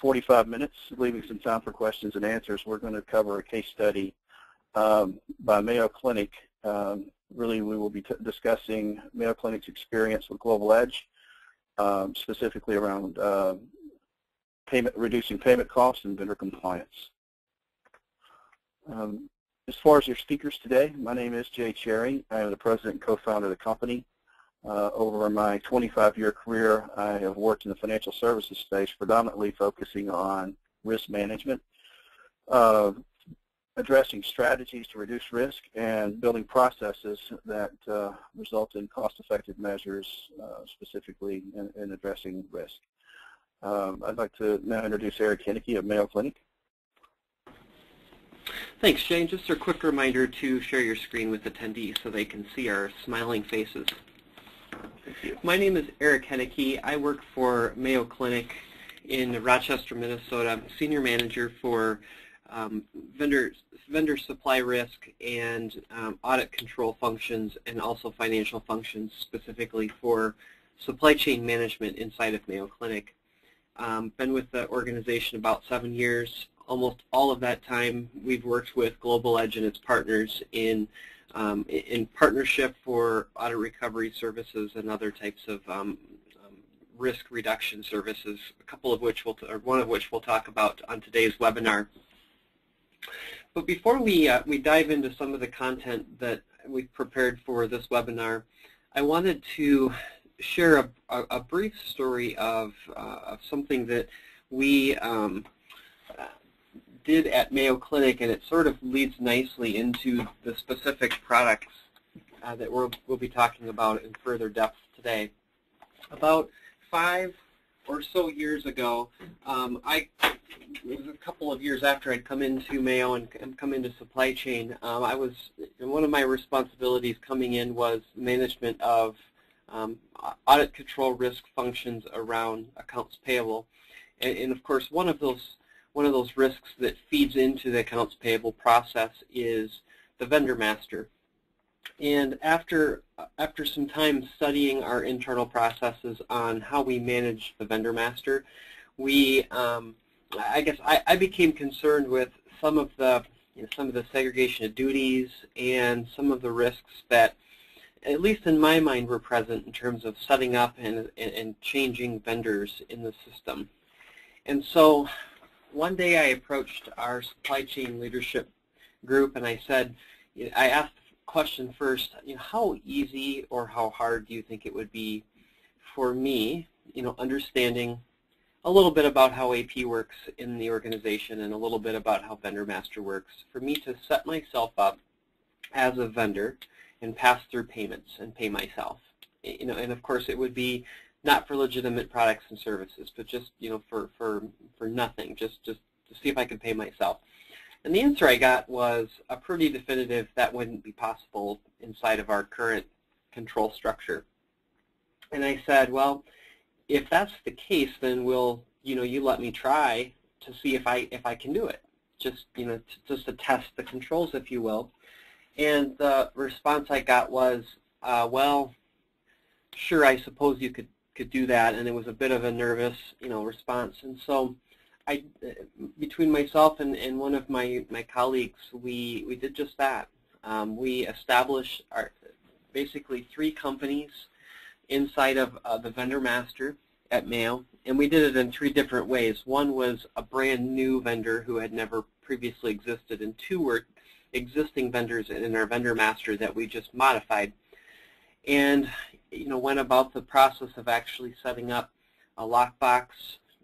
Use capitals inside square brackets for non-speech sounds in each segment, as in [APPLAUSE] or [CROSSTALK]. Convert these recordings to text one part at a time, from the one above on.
45 minutes, leaving some time for questions and answers. We're going to cover a case study um, by Mayo Clinic. Um, really, we will be discussing Mayo Clinic's experience with Global Edge, um, specifically around uh, payment, reducing payment costs and vendor compliance. Um, as far as your speakers today, my name is Jay Cherry. I am the president and co-founder of the company. Uh, over my 25-year career, I have worked in the financial services space, predominantly focusing on risk management, uh, addressing strategies to reduce risk, and building processes that uh, result in cost-effective measures, uh, specifically in, in, addressing risk. Um, I'd like to now introduce Eric Henneke of Mayo Clinic. Thanks, Jane. Just a quick reminder to share your screen with attendees so they can see our smiling faces. My name is Eric Henneke. I work for Mayo Clinic in Rochester, Minnesota. I'm senior manager for um, vendor, vendor supply risk and um, audit control functions and also financial functions specifically for supply chain management inside of Mayo Clinic. Um, been with the organization about seven years. Almost all of that time we've worked with Global Edge and its partners in um, in partnership for audit recovery services and other types of um, um, risk reduction services, a couple of which we'll, or one of which we'll talk about on today's webinar. But before we, uh, we dive into some of the content that we've prepared for this webinar, I wanted to share a, a, a brief story of, uh, of something that we um, did at Mayo Clinic, and it sort of leads nicely into the specific products uh, that we'll, we'll be talking about in further depth today. About five or so years ago, um, I it was a couple of years after I'd come into Mayo and, and come into supply chain. Um, I was one of my responsibilities coming in was management of um, audit control risk functions around accounts payable, and, and of course one of those one of those risks that feeds into the accounts payable process is the vendor master. And after, after some time studying our internal processes on how we manage the vendor master, we, um, I guess I, I, became concerned with some of the, you know, some of the segregation of duties and some of the risks that, at least in my mind, were present in terms of setting up and, and, and changing vendors in the system. And so one day I approached our supply chain leadership group and I said, I asked the question first, you know, how easy or how hard do you think it would be for me, you know, understanding a little bit about how AP works in the organization and a little bit about how Vendor Master works, for me to set myself up as a vendor and pass through payments and pay myself. You know, and of course it would be not for legitimate products and services, but just you know for for for nothing, just just to see if I could pay myself. And the answer I got was a pretty definitive that wouldn't be possible inside of our current control structure. And I said, well, if that's the case, then we'll you know you let me try to see if I if I can do it. Just you know just to test the controls, if you will. And the response I got was, uh, well, sure, I suppose you could could do that, and it was a bit of a nervous, you know, response. And so, I, between myself and, and one of my my colleagues, we we did just that. Um, we established our basically three companies inside of uh, the vendor master at Mayo, and we did it in three different ways. One was a brand new vendor who had never previously existed, and two were existing vendors in our vendor master that we just modified. And you know, went about the process of actually setting up a lockbox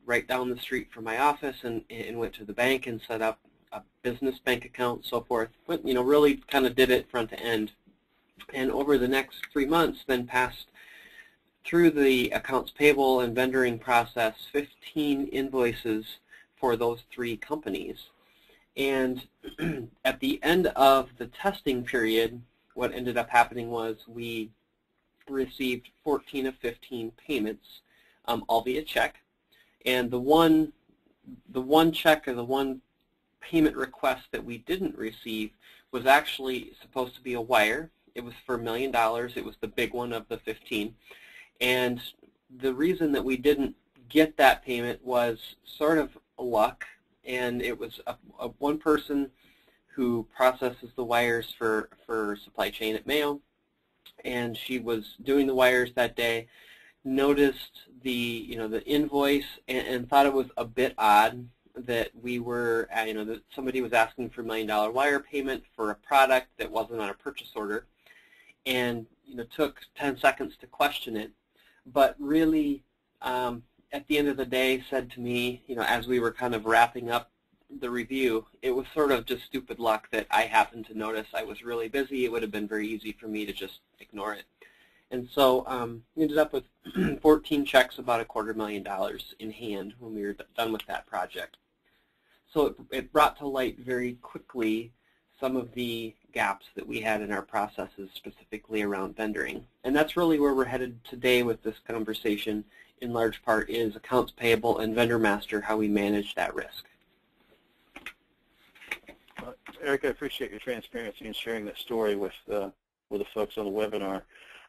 right down the street from my office and, and went to the bank and set up a business bank account, and so forth. But, you know, really kind of did it front to end. And over the next three months, then passed through the accounts payable and vendoring process 15 invoices for those three companies. And [CLEARS THROAT] at the end of the testing period, what ended up happening was we received 14 of 15 payments, um, all via check. And the one, the one check or the one payment request that we didn't receive was actually supposed to be a wire. It was for a million dollars. It was the big one of the 15. And the reason that we didn't get that payment was sort of luck, and it was a, a one person who processes the wires for, for supply chain at Mayo, and she was doing the wires that day, noticed the you know the invoice and, and thought it was a bit odd that we were uh, you know that somebody was asking for a million dollar wire payment for a product that wasn't on a purchase order, and you know took 10 seconds to question it, but really um, at the end of the day said to me you know as we were kind of wrapping up the review, it was sort of just stupid luck that I happened to notice I was really busy. It would have been very easy for me to just ignore it. And so um, we ended up with [CLEARS THROAT] 14 checks, about a quarter million dollars in hand when we were done with that project. So it, it brought to light very quickly some of the gaps that we had in our processes, specifically around vendoring. And that's really where we're headed today with this conversation, in large part, is accounts payable and vendor master, how we manage that risk. Eric, I appreciate your transparency and sharing that story with uh, with the folks on the webinar.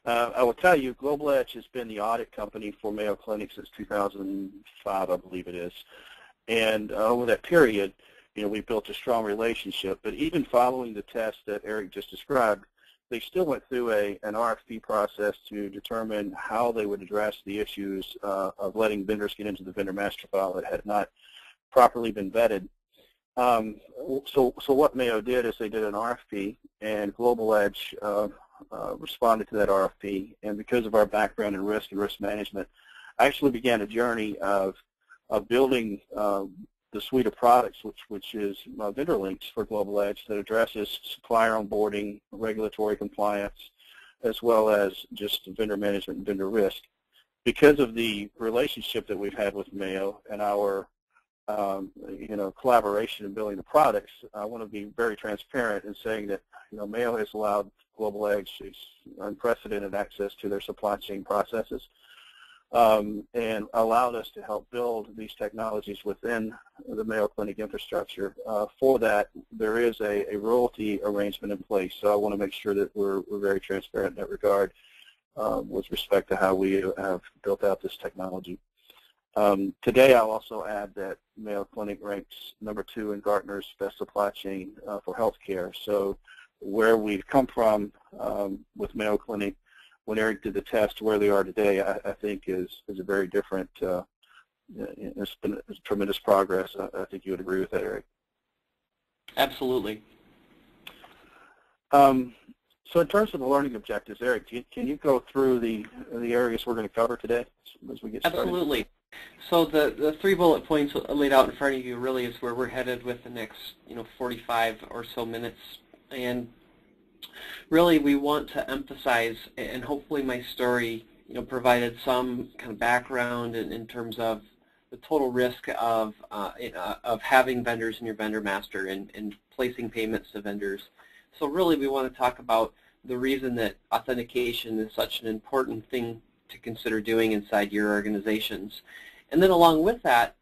Uh, I will tell you, Global Edge has been the audit company for Mayo Clinic since 2005, I believe it is. And uh, over that period, you know, we built a strong relationship. But even following the test that Eric just described, they still went through a, an RFP process to determine how they would address the issues uh, of letting vendors get into the vendor master file that had not properly been vetted. Um, so, so what Mayo did is they did an RFP, and Global Edge uh, uh, responded to that RFP. And because of our background in risk and risk management, I actually began a journey of, of building uh, the suite of products, which, which is uh, VendorLynx for Global Edge that addresses supplier onboarding, regulatory compliance, as well as just vendor management and vendor risk. Because of the relationship that we've had with Mayo and our um, you know, collaboration in building the products, I want to be very transparent in saying that, you know, Mayo has allowed Global Edge unprecedented access to their supply chain processes um, and allowed us to help build these technologies within the Mayo Clinic infrastructure. Uh, for that, there is a, a, royalty arrangement in place, so I want to make sure that we're, we're very transparent in that regard uh, with respect to how we have built out this technology. Um, today, I'll also add that Mayo Clinic ranks number two in Gartner's best supply chain uh, for healthcare. So where we've come from um, with Mayo Clinic, when Eric did the test, where they are today, I, I think is is a very different. Uh, it's been tremendous progress. I, I, think you would agree with that, Eric. Absolutely. Um, so in terms of the learning objectives, Eric, can you, can you go through the the areas we're going to cover today as we get started? Absolutely. So the, the three bullet points laid out in front of you really is where we're headed with the next you know 45 or so minutes. And really we want to emphasize, and hopefully my story you know provided some kind of background in, in terms of the total risk of uh, uh, of having vendors in your vendor master and, and placing payments to vendors. So really we want to talk about the reason that authentication is such an important thing to consider doing inside your organizations. And then along with that,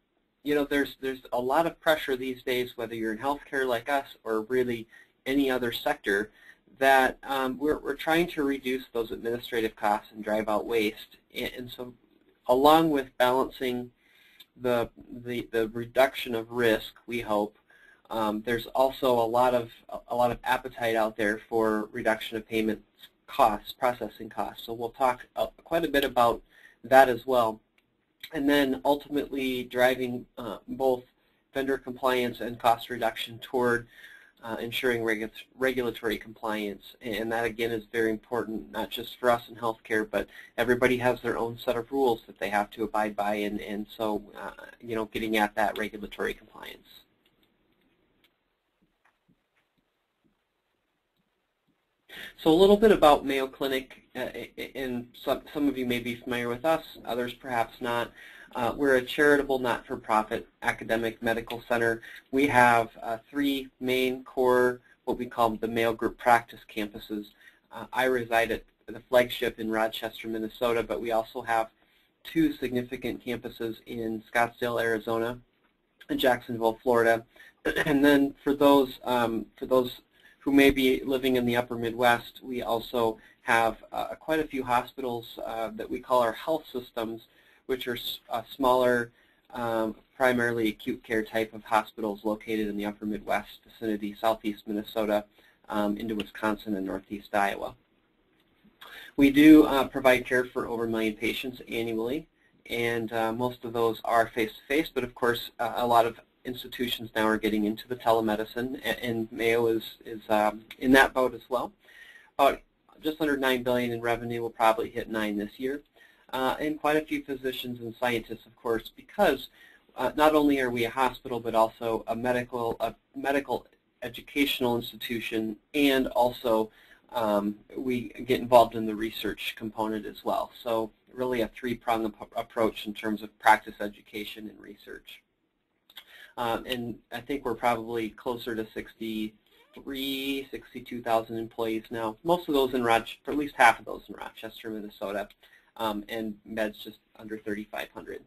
you know, there's there's a lot of pressure these days, whether you're in healthcare like us or really any other sector, that um, we're, we're trying to reduce those administrative costs and drive out waste. And, and so along with balancing the, the, the reduction of risk, we hope, um, there's also a lot of a lot of appetite out there for reduction of payments costs, processing costs. So we'll talk uh, quite a bit about that as well. And then ultimately driving uh, both vendor compliance and cost reduction toward uh, ensuring regu regulatory compliance. And that, again, is very important, not just for us in healthcare, but everybody has their own set of rules that they have to abide by, and, and so, uh, you know, getting at that regulatory compliance. So a little bit about Mayo Clinic, and some, some of you may be familiar with us, others perhaps not. Uh, we're a charitable, not-for-profit academic medical center. We have uh, three main core, what we call the Mayo Group practice campuses. Uh, I reside at the flagship in Rochester, Minnesota, but we also have two significant campuses in Scottsdale, Arizona, and Jacksonville, Florida. [CLEARS THROAT] And then for those um, for those who may be living in the upper Midwest, we also have uh, quite a few hospitals uh, that we call our health systems, which are uh, smaller um, primarily acute care type of hospitals located in the upper Midwest vicinity, southeast Minnesota, um, into Wisconsin and northeast Iowa. We do uh, provide care for over a million patients annually, and uh, most of those are face-to-face, -face, but of course uh, a lot of institutions now are getting into the telemedicine, and, and Mayo is, is um, in that boat as well. About just under 9 billion in revenue, will probably hit 9 this year, uh, and quite a few physicians and scientists, of course, because uh, not only are we a hospital, but also a medical, a medical educational institution, and also um, we get involved in the research component as well. So really a three-pronged approach in terms of practice education and research. Um, and I think we're probably closer to 63, 62,000 employees now. Most of those in Rochester, at least half of those in Rochester, Minnesota, um, and Med's just under 3,500.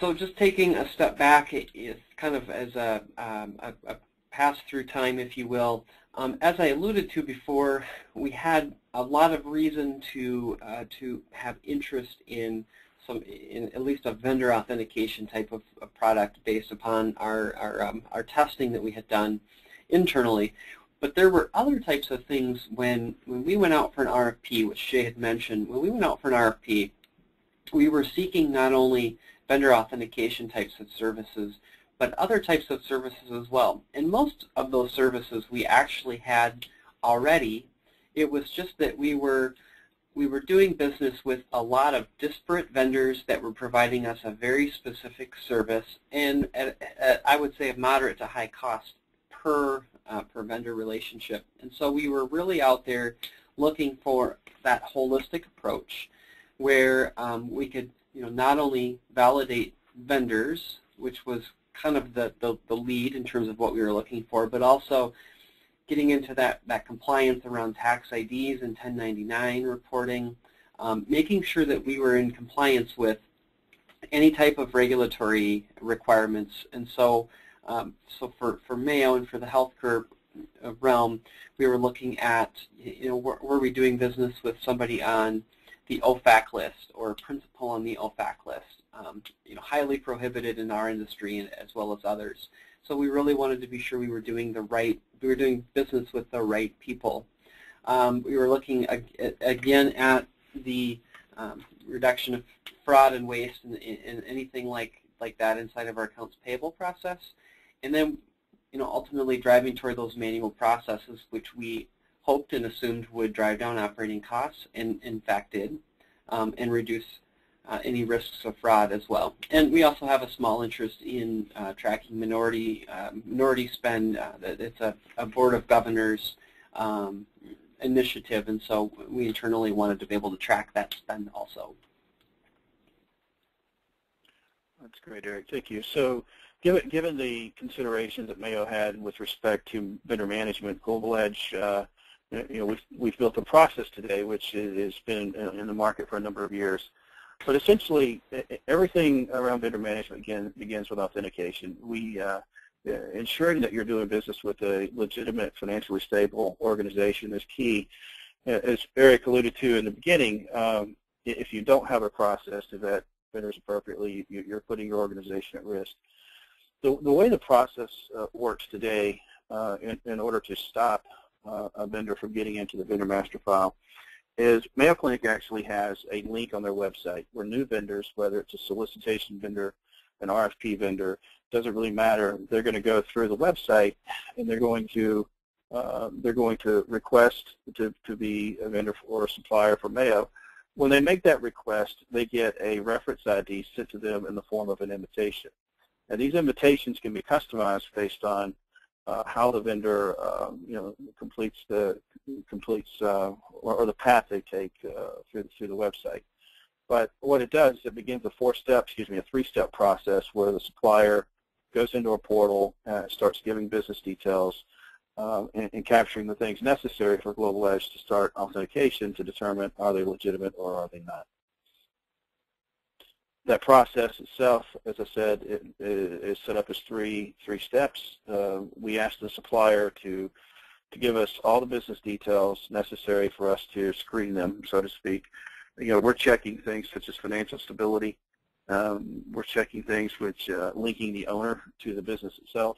So just taking a step back, it's kind of as a, um, a, a pass through time, if you will. Um, as I alluded to before, we had a lot of reason to uh, to have interest in some, in at least a vendor authentication type of, of product based upon our our, um, our testing that we had done internally. But there were other types of things when when we went out for an RFP, which Shay had mentioned. When we went out for an RFP, we were seeking not only vendor authentication types of services, but other types of services as well. And most of those services we actually had already. It was just that we were we were doing business with a lot of disparate vendors that were providing us a very specific service and at, at, I would say a moderate to high cost per uh, per vendor relationship. And so we were really out there looking for that holistic approach where um, we could you know, not only validate vendors, which was kind of the, the, the, lead in terms of what we were looking for, but also getting into that, that compliance around tax IDs and 1099 reporting, um, making sure that we were in compliance with any type of regulatory requirements. And so, um, so for, for Mayo and for the healthcare uh, realm, we were looking at, you know, were, were we doing business with somebody on the OFAC list or principal on the OFAC list. Um, you know, highly prohibited in our industry as well as others. So we really wanted to be sure we were doing the right, we were doing business with the right people. Um, we were looking ag again at the um, reduction of fraud and waste and, and, anything like like that inside of our accounts payable process, and then you know ultimately driving toward those manual processes, which we hoped and assumed would drive down operating costs, and in fact did, um, and reduce uh, any risks of fraud as well. And we also have a small interest in uh, tracking minority uh, minority spend. Uh, it's a, a, board of governors um, initiative, and so we internally wanted to be able to track that spend also. That's great, Eric. Thank you. So given, given the considerations that Mayo had with respect to vendor management, Global Edge uh, you know, we've, we've built a process today which has been in the market for a number of years. But essentially, everything around vendor management again begins with authentication. We uh, ensuring that you're doing business with a legitimate, financially stable organization is key. As Eric alluded to in the beginning, um, if you don't have a process to vet vendors appropriately, you're putting your organization at risk. The, the way the process uh, works today, uh, in, in order to stop uh, a vendor from getting into the vendor master file is Mayo Clinic actually has a link on their website where new vendors, whether it's a solicitation vendor, an RFP vendor, doesn't really matter. They're going to go through the website and they're going to uh, they're going to request to, to be a vendor or a supplier for Mayo. When they make that request, they get a reference ID sent to them in the form of an invitation. And these invitations can be customized based on uh, how the vendor, uh, you know, completes the completes uh, or, or, the path they take uh, through through the website. But what it does, is it begins a four-step, excuse me, a three-step process where the supplier goes into a portal, and starts giving business details, uh, and, and, capturing the things necessary for Global Edge to start authentication to determine are they legitimate or are they not that process itself, as I said, it, it is set up as three three steps. Uh, we ask the supplier to to give us all the business details necessary for us to screen them, so to speak. you know, we're checking things such as financial stability. Um, we're checking things which uh, linking the owner to the business itself.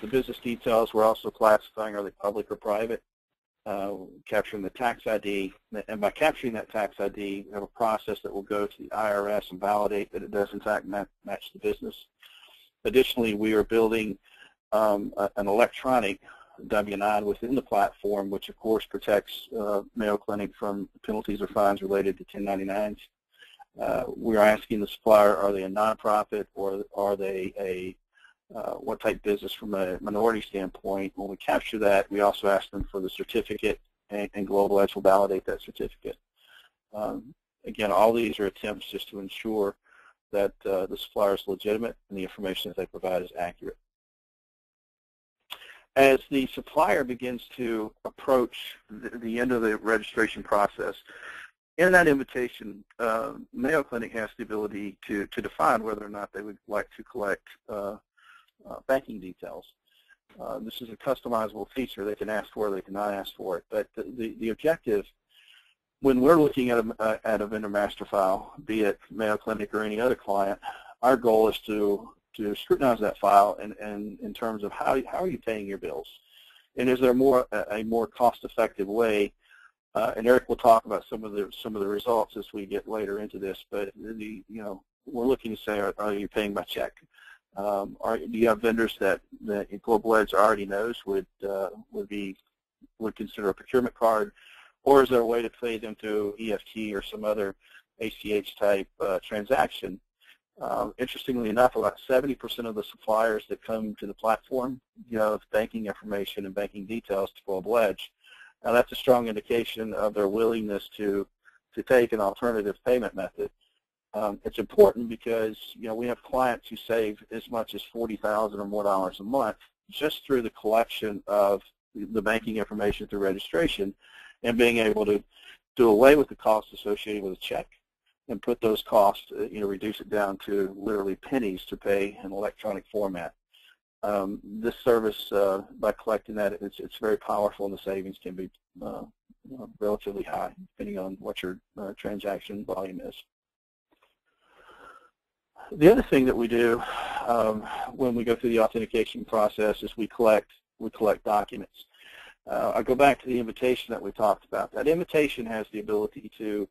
The business details we're also classifying are they public or private, uh, capturing the tax ID. And by capturing that tax ID, we have a process that will go to the IRS and validate that it does in fact match the business. Additionally, we are building um, a, an electronic W-9 within the platform, which of course protects uh, Mayo Clinic from penalties or fines related to 1099s. Uh, we're asking the supplier, are they a nonprofit or are they a uh, what type business from a minority standpoint. When we capture that, we also ask them for the certificate, and, and Global Edge will validate that certificate. Um, again, all these are attempts just to ensure that uh, the supplier is legitimate and the information that they provide is accurate. As the supplier begins to approach the, the end of the registration process, in that invitation, uh, Mayo Clinic has the ability to, to define whether or not they would like to collect uh, banking details. Uh, this is a customizable feature. They can ask for it, they cannot ask for it. But the, the, the objective, when we're looking at a, uh, at a vendor master file, be it Mayo Clinic or any other client, our goal is to to scrutinize that file and, and in terms of how, how are you paying your bills? And is there more a more cost-effective way? Uh, and Eric will talk about some of the some of the results as we get later into this. But the you know we're looking to say, are, are you paying by check? Um, are, do you have vendors that that Global Edge already knows would uh, would be would consider a procurement card, or is there a way to pay them through EFT or some other ACH type uh, transaction um, interestingly enough, about 70% of the suppliers that come to the platform give banking information and banking details to Global Edge. Now that's a strong indication of their willingness to, to take an alternative payment method. Um, it's important because you know we have clients who save as much as 40,000 or more dollars a month just through the collection of the banking information through registration and being able to do away with the costs associated with a check and put those costs, uh, you know, reduce it down to literally pennies to pay in electronic format. Um, this service, uh, by collecting that, it's, it's very powerful and the savings can be uh, relatively high depending on what your uh, transaction volume is. The other thing that we do um, when we go through the authentication process is we collect we collect documents. Uh, I go back to the invitation that we talked about. That invitation has the ability to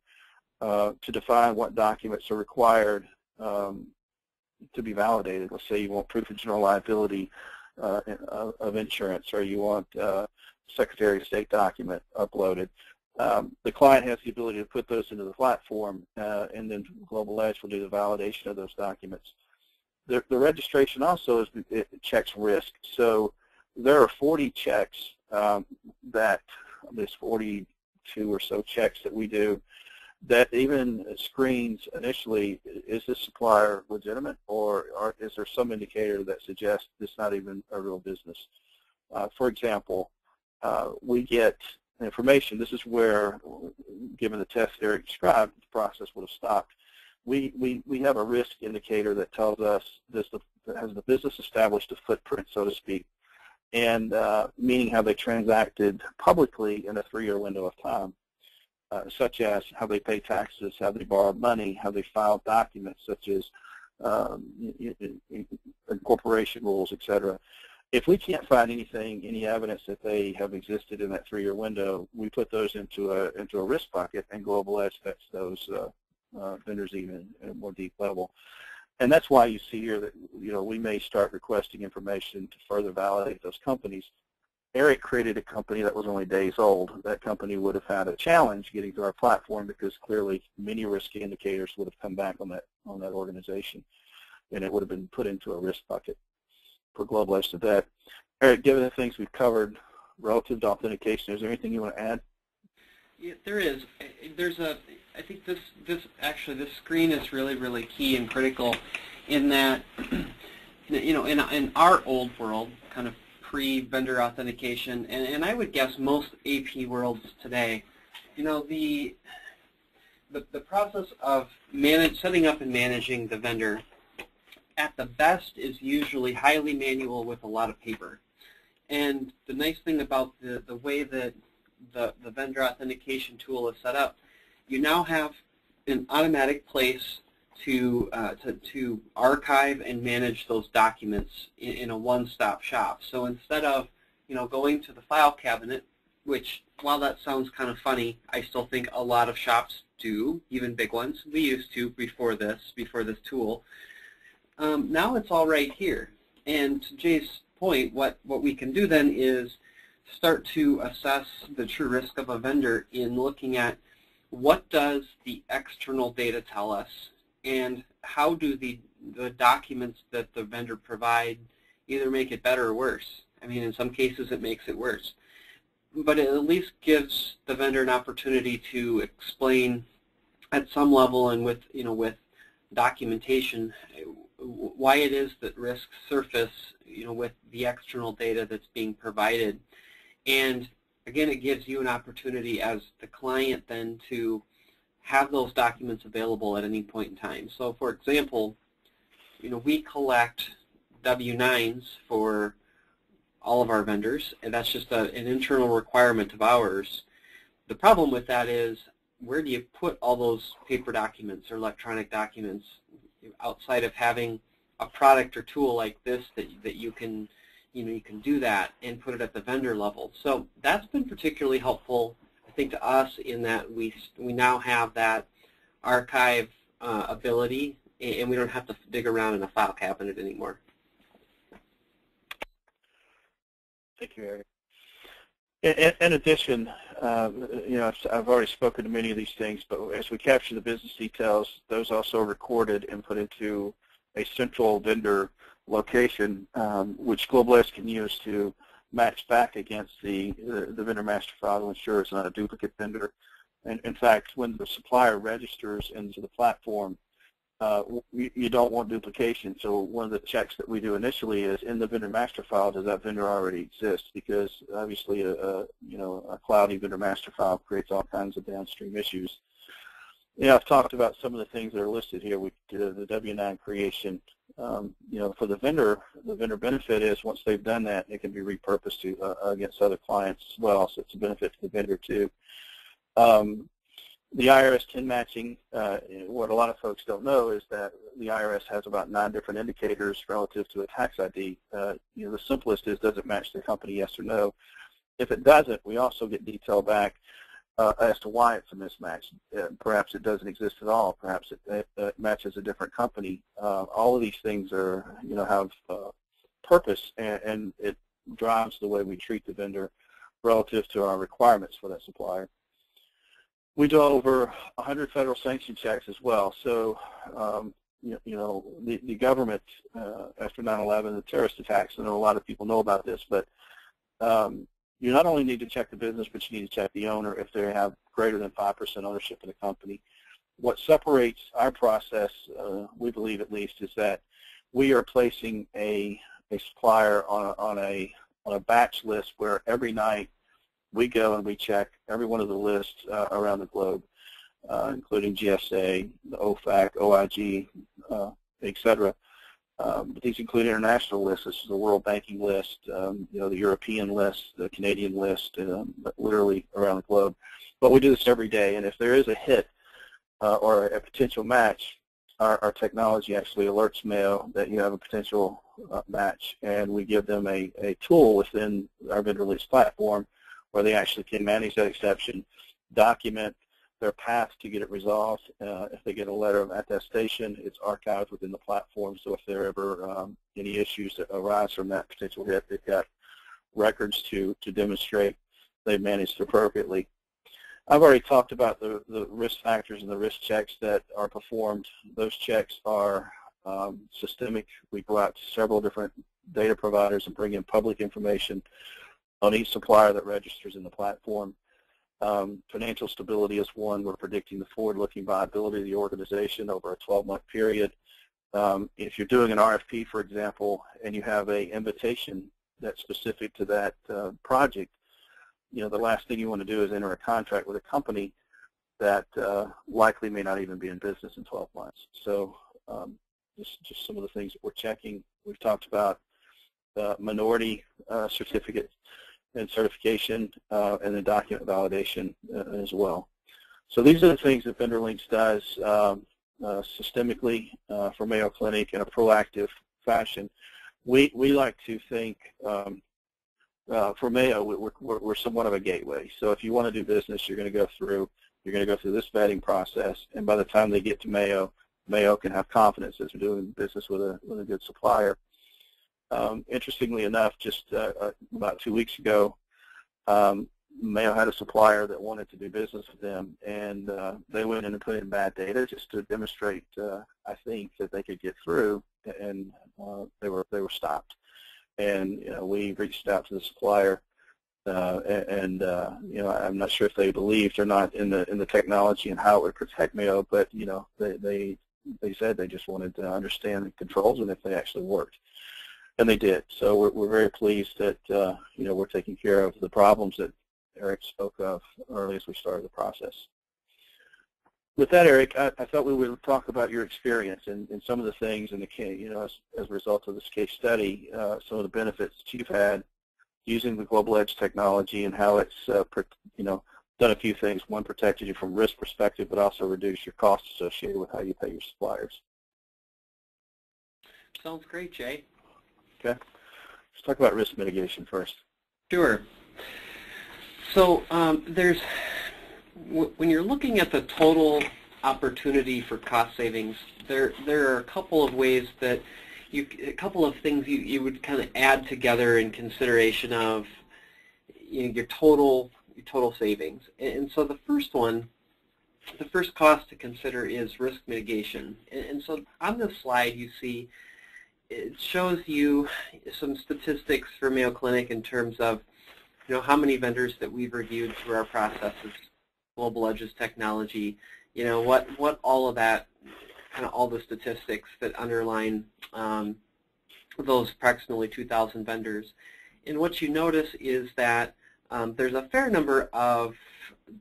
uh, to define what documents are required um, to be validated. Let's say you want proof of general liability uh, of insurance or you want uh, Secretary of State document uploaded. Um, the client has the ability to put those into the platform uh, and then Global Edge will do the validation of those documents. The, the registration also is, checks risk. So there are 40 checks um, that, there's 42 or so checks that we do that even screens initially, is this supplier legitimate or, or is there some indicator that suggests it's not even a real business? Uh, for example, uh, we get information, this is where, given the test Eric described, the process would have stopped. We, we, we have a risk indicator that tells us this has the business established a footprint, so to speak, and uh, meaning how they transacted publicly in a three-year window of time. Uh, such as how they pay taxes, how they borrow money, how they file documents, such as um, incorporation rules, etc. If we can't find anything, any evidence that they have existed in that three-year window, we put those into a into a risk bucket, and Global Edge sets those uh, uh, vendors even at a more deep level. And that's why you see here that you know we may start requesting information to further validate those companies Eric created a company that was only days old. That company would have had a challenge getting to our platform because clearly many risk indicators would have come back on that on that organization, and it would have been put into a risk bucket for Global Edge to that. Eric, given the things we've covered relative to authentication, is there anything you want to add? Yeah, there is. There's a. I think this this actually this screen is really really key and critical, in that, [CLEARS THROAT] you know, in in our old world, kind of pre-vendor authentication, and, and I would guess most AP worlds today, you know, the, the, the process of manage, setting up and managing the vendor at the best is usually highly manual with a lot of paper. And the nice thing about the, the way that the, the vendor authentication tool is set up, you now have an automatic place to, uh, to, to archive and manage those documents in, in a one-stop shop. So instead of you know, going to the file cabinet, which while that sounds kind of funny, I still think a lot of shops do, even big ones. We used to before this, before this tool. Um, now it's all right here. And to Jay's point, what, what we can do then is start to assess the true risk of a vendor in looking at what does the external data tell us and how do the, the documents that the vendor provide either make it better or worse. I mean, in some cases it makes it worse. But it at least gives the vendor an opportunity to explain at some level and with, you know, with documentation why it is that risks surface, you know, with the external data that's being provided. And again, it gives you an opportunity as the client then to have those documents available at any point in time. So for example, you know, we collect W-9s for all of our vendors, and that's just a, an internal requirement of ours. The problem with that is where do you put all those paper documents or electronic documents outside of having a product or tool like this that, that you can you know you can do that and put it at the vendor level. So that's been particularly helpful I think to us in that we we now have that archive uh, ability and we don't have to dig around in a file cabinet anymore. Thank you, Eric. In, in addition, uh, you know, I've, already spoken to many of these things, but as we capture the business details, those also are recorded and put into a central vendor location, um, which Global Edge can use to match back against the, the, the vendor master file to ensure it's not a duplicate vendor. And in fact, when the supplier registers into the platform, uh, you, don't want duplication. So one of the checks that we do initially is in the vendor master file, does that vendor already exist? Because obviously, a, a you know a cloudy vendor master file creates all kinds of downstream issues. Yeah, I've talked about some of the things that are listed here. We did the W-9 creation. Um, you know, for the vendor, the vendor benefit is once they've done that, it can be repurposed to uh, against other clients as well. So it's a benefit to the vendor too. Um, the IRS TIN matching, uh, what a lot of folks don't know is that the IRS has about nine different indicators relative to a tax ID. Uh, you know, the simplest is does it match the company, yes or no. If it doesn't, we also get detail back uh, as to why it's a mismatch. Uh, perhaps it doesn't exist at all. Perhaps it, it matches a different company. Uh, all of these things are, you know, have uh, purpose, and, and it drives the way we treat the vendor relative to our requirements for that supplier. We do over 100 federal sanction checks as well. So, um, you, you, know, the, the government, uh, after 9-11, the terrorist attacks, I know a lot of people know about this, but um, you not only need to check the business, but you need to check the owner if they have greater than 5% ownership in the company. What separates our process, uh, we believe at least, is that we are placing a, a supplier on a, on, a, on a batch list where every night we go and we check every one of the lists uh, around the globe, uh, including GSA, the OFAC, OIG, uh, et cetera. Um, but these include international lists. This is the World Banking list, um, you know, the European list, the Canadian list, um, literally around the globe. But we do this every day, and if there is a hit uh, or a potential match, our, our, technology actually alerts Mayo that you have a potential uh, match, and we give them a, a tool within our vendor list platform where they actually can manage that exception, document their path to get it resolved. Uh, if they get a letter of attestation, it's archived within the platform, so if there ever um, any issues that arise from that potential hit, they've got records to, to demonstrate they've managed appropriately. I've already talked about the, the risk factors and the risk checks that are performed. Those checks are um, systemic. We go out to several different data providers and bring in public information on each supplier that registers in the platform. Um, financial stability is one. We're predicting the forward-looking viability of the organization over a 12-month period. Um, if you're doing an RFP, for example, and you have a invitation that's specific to that uh, project, you know, the last thing you want to do is enter a contract with a company that uh, likely may not even be in business in 12 months. So um, just, just some of the things that we're checking. We've talked about uh, minority uh, certificate and certification uh, and then document validation uh, as well. So these are the things that VendorLynx does um, uh, systemically uh, for Mayo Clinic in a proactive fashion. We, we like to think um, uh, for Mayo, we're, we're, we're, somewhat of a gateway. So if you want to do business, you're going to go through you're going to go through this vetting process, and by the time they get to Mayo, Mayo can have confidence that they're doing business with a with a good supplier. Um, interestingly enough, just uh, uh, about two weeks ago, um, Mayo had a supplier that wanted to do business with them, and uh, they went in and put in bad data just to demonstrate, uh, I think, that they could get through, and uh, they were they were stopped. And you know, we reached out to the supplier, uh, and uh, you know, I'm not sure if they believed or not in the in the technology and how it would protect Mayo, but you know, they they they said they just wanted to understand the controls and if they actually worked and they did. So we're, we're very pleased that uh, you know we're taking care of the problems that Eric spoke of early as we started the process. With that, Eric, I, I thought we would talk about your experience and, and some of the things in the case, you know, as, as a result of this case study, uh, some of the benefits that you've had using the Global Edge technology and how it's, uh, you know, done a few things. One, protected you from risk perspective, but also reduced your costs associated with how you pay your suppliers. Sounds great, Jay. Okay. Let's talk about risk mitigation first. Sure. So um, there's, when you're looking at the total opportunity for cost savings, there there are a couple of ways that you, a couple of things you, you would kind of add together in consideration of you know, your total your total savings. And, so the first one, the first cost to consider is risk mitigation. And, and so on this slide you see it shows you some statistics for Mayo Clinic in terms of you know how many vendors that we've reviewed through our processes, Global Edges technology, you know what what all of that kind of all the statistics that underline um, those approximately 2,000 vendors. And what you notice is that um, there's a fair number of,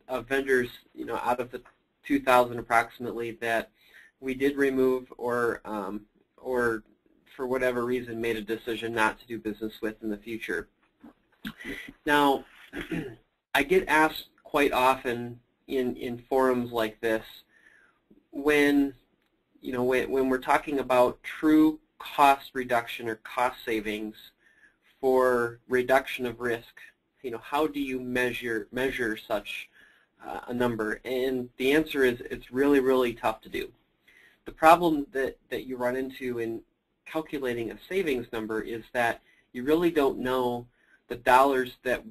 of vendors, you know, out of the 2,000 approximately that we did remove or um, or for whatever reason, made a decision not to do business with in the future. Now, [CLEARS THROAT] I get asked quite often in, in forums like this when, you know, when, when we're talking about true cost reduction or cost savings for reduction of risk, you know, how do you measure measure such uh, a number? And the answer is it's really, really tough to do. The problem that, that you run into in, calculating a savings number is that you really don't know the dollars that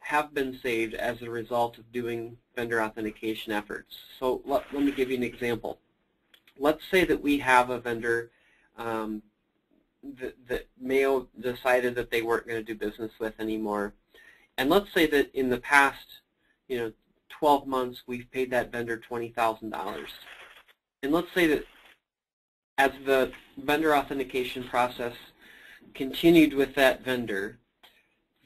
have been saved as a result of doing vendor authentication efforts. So let, let me give you an example. Let's say that we have a vendor um, that, that Mayo decided that they weren't going to do business with anymore. And let's say that in the past, you know, 12 months, we've paid that vendor $20,000. And let's say that as the vendor authentication process continued with that vendor,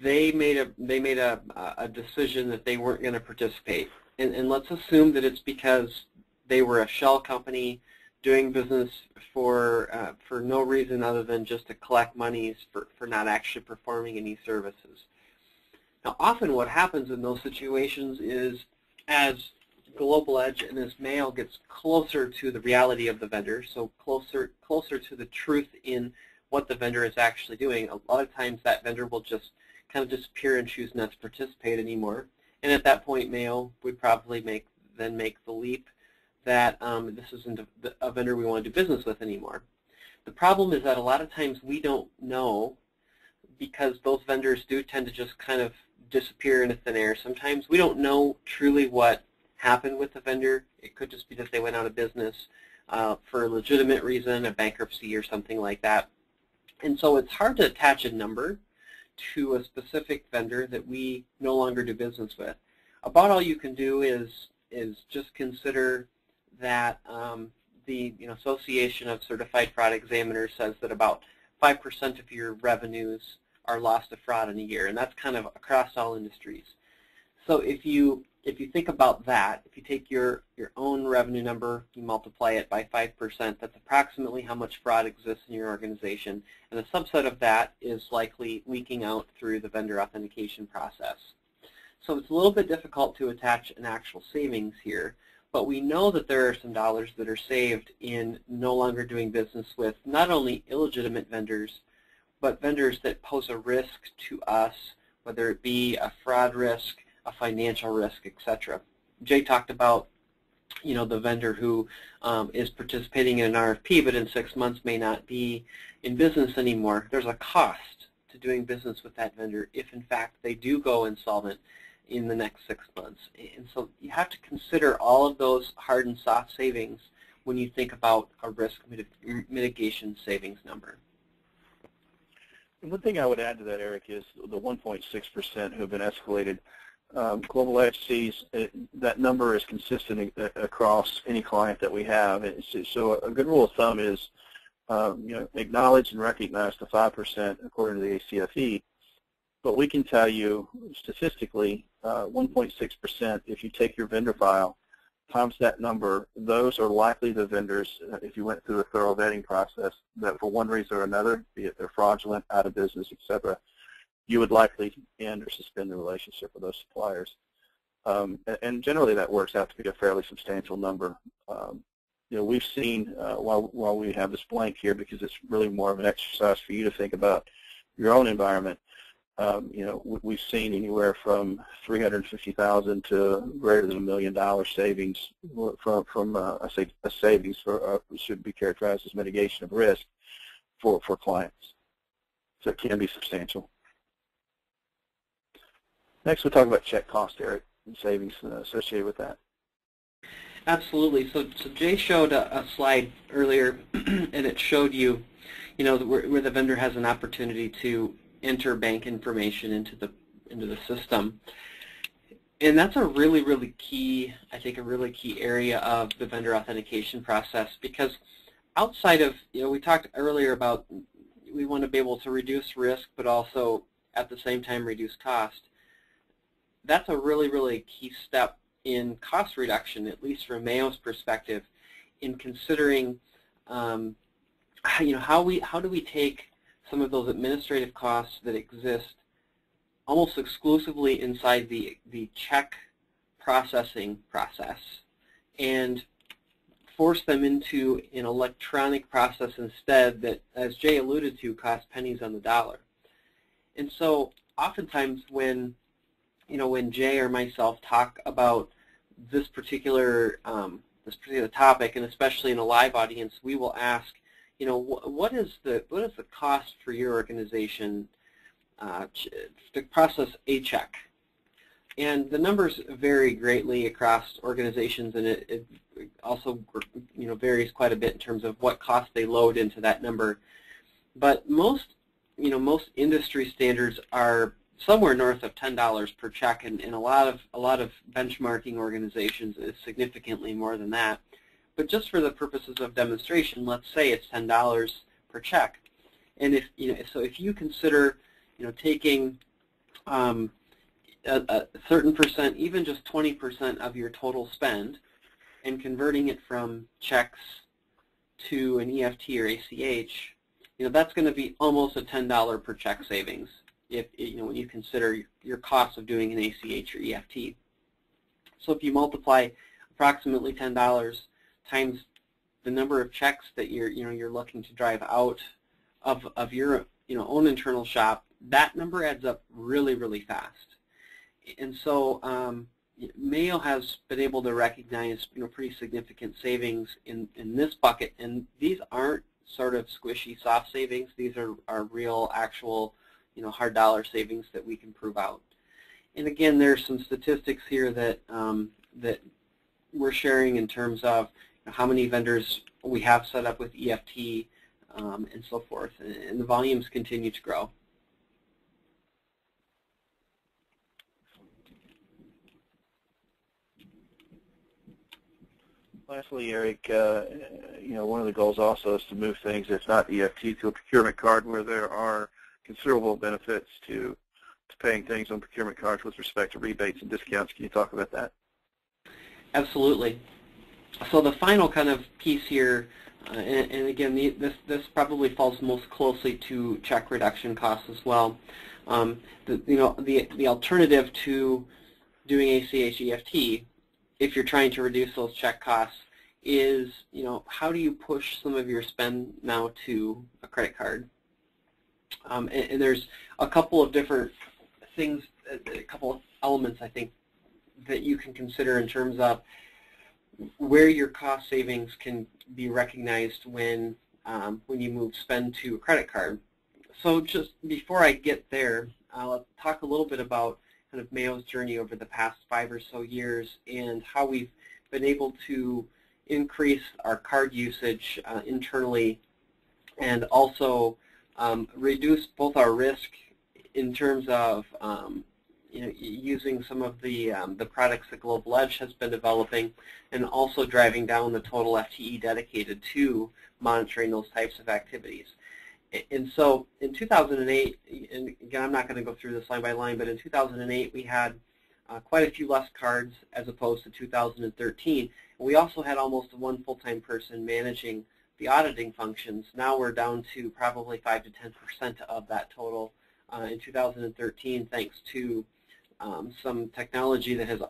they made a they made a, a decision that they weren't going to participate. And, and let's assume that it's because they were a shell company doing business for uh, for no reason other than just to collect monies for, for not actually performing any services. Now often what happens in those situations is as Global Edge and as Mayo gets closer to the reality of the vendor, so closer closer to the truth in what the vendor is actually doing, a lot of times that vendor will just kind of disappear and choose not to participate anymore. And at that point, Mayo would probably make then make the leap that um, this isn't a vendor we want to do business with anymore. The problem is that a lot of times we don't know because those vendors do tend to just kind of disappear into thin air. Sometimes we don't know truly what happen with the vendor. It could just be that they went out of business uh, for a legitimate reason, a bankruptcy or something like that. And so it's hard to attach a number to a specific vendor that we no longer do business with. About all you can do is is just consider that um, the you know, Association of Certified Fraud Examiners says that about 5% of your revenues are lost to fraud in a year, and that's kind of across all industries. So if you if you think about that, if you take your, your own revenue number, you multiply it by 5%, that's approximately how much fraud exists in your organization. And a subset of that is likely leaking out through the vendor authentication process. So it's a little bit difficult to attach an actual savings here. But we know that there are some dollars that are saved in no longer doing business with not only illegitimate vendors, but vendors that pose a risk to us, whether it be a fraud risk, a financial risk, etc. Jay talked about you know, the vendor who um, is participating in an RFP but in six months may not be in business anymore. There's a cost to doing business with that vendor if in fact they do go insolvent in the next six months. And so you have to consider all of those hard and soft savings when you think about a risk mitigation savings number. And one thing I would add to that, Eric, is the 1.6% who have been escalated um, Global Edge sees uh, that number is consistent across any client that we have. So a good rule of thumb is, um, you know, acknowledge and recognize the 5% according to the ACFE. But we can tell you statistically, 1.6%, uh, if you take your vendor file times that number, those are likely the vendors, uh, if you went through a thorough vetting process, that for one reason or another, be it they're fraudulent, out of business, et cetera, you would likely end or suspend the relationship with those suppliers. Um, and generally that works out to be a fairly substantial number. Um, you know, we've seen, uh, while, while we have this blank here, because it's really more of an exercise for you to think about your own environment, um, you know, we've seen anywhere from 350,000 to greater than a million dollar savings from, from uh, I say a savings for uh, should be characterized as mitigation of risk for, for clients. So it can be substantial. Next, we'll talk about check cost, Eric, and savings uh, associated with that. Absolutely. So, so Jay showed a, a slide earlier, [CLEARS THROAT] and it showed you, you know, where, where, the vendor has an opportunity to enter bank information into the into the system, and that's a really, really key, I think, a really key area of the vendor authentication process because outside of, you know, we talked earlier about we want to be able to reduce risk, but also at the same time reduce cost that's a really, really key step in cost reduction, at least from Mayo's perspective, in considering, um, you know, how we how do we take some of those administrative costs that exist almost exclusively inside the the check processing process and force them into an electronic process instead that, as Jay alluded to, costs pennies on the dollar. And so oftentimes when you know, when Jay or myself talk about this particular um, this particular topic, and especially in a live audience, we will ask, you know, wh what is the what is the cost for your organization uh, to process a check? And the numbers vary greatly across organizations, and it, it also you know varies quite a bit in terms of what cost they load into that number. But most you know most industry standards are somewhere north of $10 per check, and, and a lot of a lot of benchmarking organizations is significantly more than that. But just for the purposes of demonstration, let's say it's $10 per check. And if you know, so if you consider, you know, taking um, a, a certain percent, even just 20% of your total spend, and converting it from checks to an EFT or ACH, you know, that's going to be almost a $10 per check savings if you know when you consider your cost of doing an ACH or EFT. So if you multiply approximately ten dollars times the number of checks that you're you know you're looking to drive out of of your you know own internal shop, that number adds up really really fast. And so um, Mayo has been able to recognize you know pretty significant savings in in this bucket, and these aren't sort of squishy soft savings. These are are real actual you know, hard dollar savings that we can prove out. And again, there's some statistics here that um, that we're sharing in terms of you know, how many vendors we have set up with EFT um, and so forth. And the volumes continue to grow. Lastly, Eric, uh, you know, one of the goals also is to move things, if not EFT, to a procurement card where there are considerable benefits to, to paying things on procurement cards with respect to rebates and discounts. Can you talk about that? Absolutely. So the final kind of piece here, uh, and, and, again, the, this, this probably falls most closely to check reduction costs as well. Um, the, you know, the, the alternative to doing ACH EFT, if you're trying to reduce those check costs, is you know how do you push some of your spend now to a credit card? Um, and, and, there's a couple of different things, a couple of elements I think that you can consider in terms of where your cost savings can be recognized when um, when you move spend to a credit card. So just before I get there, I'll talk a little bit about kind of Mayo's journey over the past five or so years and how we've been able to increase our card usage uh, internally and also um, reduce both our risk in terms of um, you know, using some of the, um, the products that Global Edge has been developing and also driving down the total FTE dedicated to monitoring those types of activities. And so in 2008, and again, I'm not going to go through this line by line, but in 2008 we had uh, quite a few less cards as opposed to 2013. And we also had almost one full-time person managing the auditing functions. Now we're down to probably 5 to 10% of that total uh, in 2013 thanks to um, some technology that has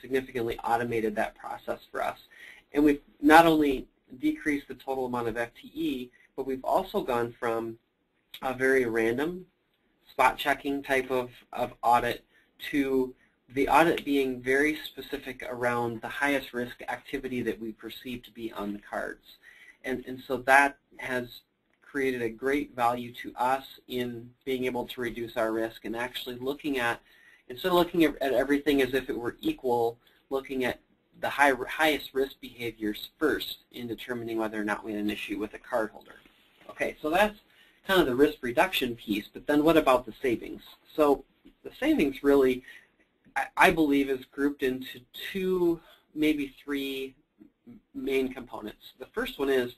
significantly automated that process for us. And we've not only decreased the total amount of FTE, but we've also gone from a very random spot checking type of, of audit to the audit being very specific around the highest risk activity that we perceive to be on the cards. And, and so that has created a great value to us in being able to reduce our risk and actually looking at, instead of looking at, everything as if it were equal, looking at the high, highest risk behaviors first in determining whether or not we have an issue with a cardholder. Okay, so that's kind of the risk reduction piece, but then what about the savings? So the savings really, I, I believe, is grouped into two, maybe three main components. The first one is,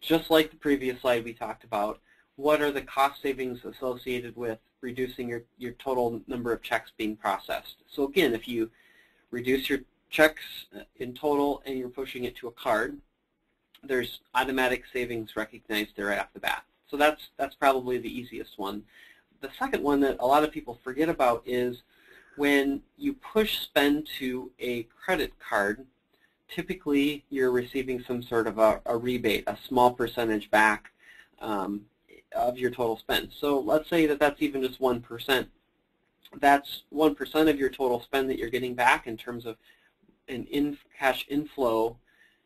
just like the previous slide we talked about, what are the cost savings associated with reducing your, your total number of checks being processed? So again, if you reduce your checks uh, in total and you're pushing it to a card, there's automatic savings recognized there right off the bat. So that's, that's probably the easiest one. The second one that a lot of people forget about is when you push spend to a credit card, typically you're receiving some sort of a, a rebate, a small percentage back um, of your total spend. So let's say that that's even just 1%. That's 1% of your total spend that you're getting back in terms of an in cash inflow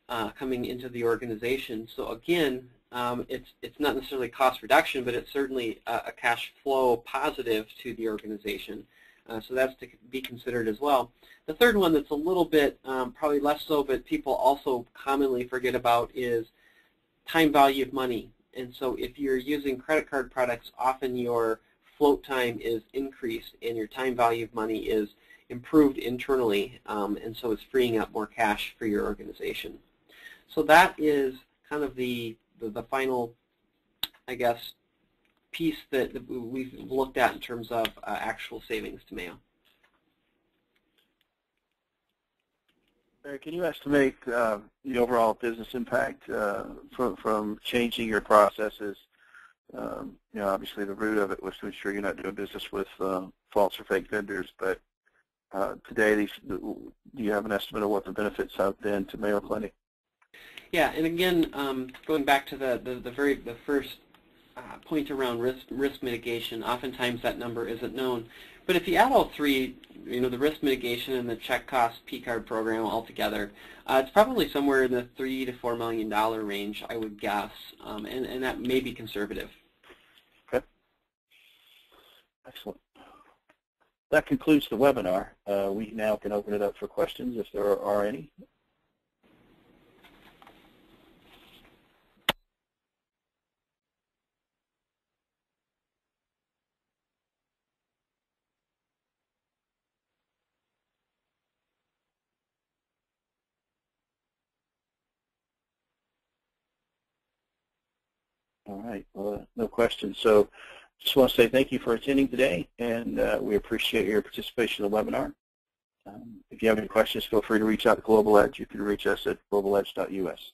uh, coming into the organization. So again, um, it's it's not necessarily cost reduction, but it's certainly a, a cash flow positive to the organization. Uh, so that's to be considered as well. The third one that's a little bit, um, probably less so, but people also commonly forget about is time value of money. And so if you're using credit card products, often your float time is increased and your time value of money is improved internally, um, and so it's freeing up more cash for your organization. So that is kind of the, the, the final, I guess, piece that, we've looked at in terms of uh, actual savings to Mayo. Can you estimate uh, the overall business impact uh, from, from changing your processes? Um, you know, obviously the root of it was to ensure you're not doing business with uh, false or fake vendors, but uh, today, these, do you have an estimate of what the benefits have been to Mayo Clinic? Yeah, and again, um, going back to the, the, the very the first uh, point around risk risk mitigation, oftentimes that number isn't known. But if you add all three, you know, the risk mitigation and the check cost P card program all together, uh, it's probably somewhere in the three to four million dollar range, I would guess, um, and and that may be conservative. Okay. Excellent. That concludes the webinar. Uh, we now can open it up for questions if there are any. All right, well, no questions. So just want to say thank you for attending today, and uh, we appreciate your participation in the webinar. Um, if you have any questions, feel free to reach out to Global Edge. You can reach us at globaledge.us.